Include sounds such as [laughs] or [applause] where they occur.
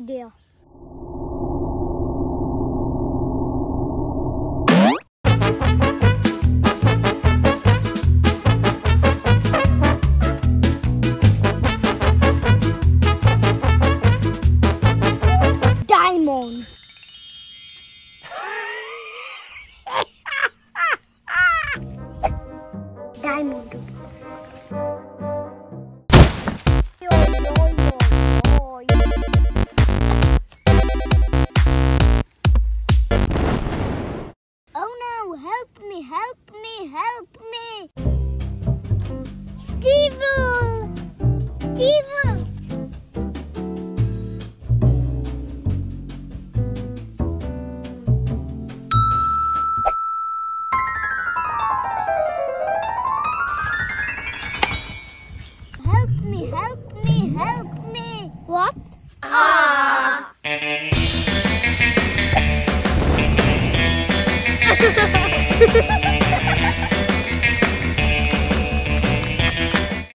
idea. Diamond. [laughs] Diamond. What? Ah. [laughs]